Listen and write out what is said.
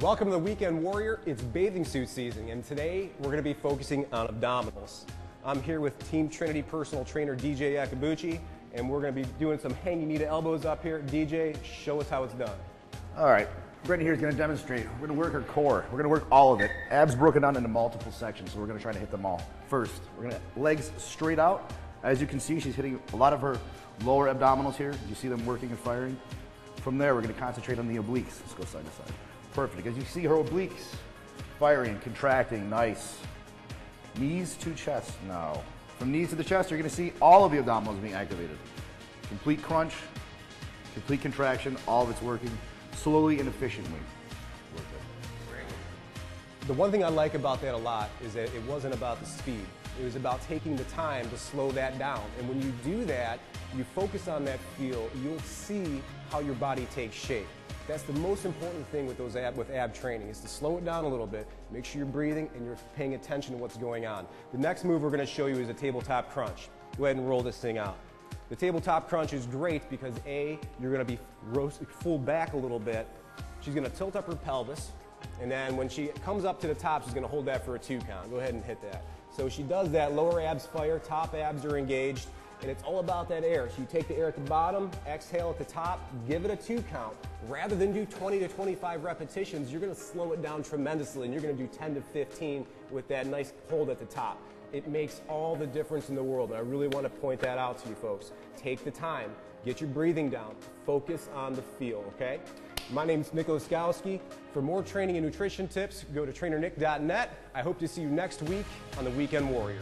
Welcome to the Weekend Warrior. It's bathing suit season, and today we're going to be focusing on abdominals. I'm here with Team Trinity personal trainer DJ Yakabuchi, and we're going to be doing some hanging knee to elbows up here. DJ, show us how it's done. All right, Brittany here is going to demonstrate. We're going to work our core. We're going to work all of it. Abs broken down into multiple sections, so we're going to try to hit them all. First, we're going to legs straight out. As you can see, she's hitting a lot of her lower abdominals here. You see them working and firing. From there, we're going to concentrate on the obliques. Let's go side to side. Perfect. As you see her obliques firing, contracting, nice. Knees to chest now. From knees to the chest, you're going to see all of the abdominals being activated. Complete crunch, complete contraction, all of it's working slowly and efficiently. The one thing I like about that a lot is that it wasn't about the speed. It was about taking the time to slow that down. And when you do that, you focus on that feel, you'll see how your body takes shape. That's the most important thing with those ab, with ab training is to slow it down a little bit, make sure you're breathing and you're paying attention to what's going on. The next move we're going to show you is a tabletop crunch. Go ahead and roll this thing out. The tabletop crunch is great because A, you're going to be roast, full back a little bit. She's going to tilt up her pelvis, and then when she comes up to the top, she's going to hold that for a two count. Go ahead and hit that. So she does that, lower abs fire, top abs are engaged, and it's all about that air. So you take the air at the bottom, exhale at the top, give it a two count. Rather than do 20 to 25 repetitions, you're gonna slow it down tremendously and you're gonna do 10 to 15 with that nice hold at the top. It makes all the difference in the world. And I really wanna point that out to you folks. Take the time, get your breathing down, focus on the feel, okay? My name is Nick Oskowski. For more training and nutrition tips, go to trainernick.net. I hope to see you next week on the Weekend Warrior.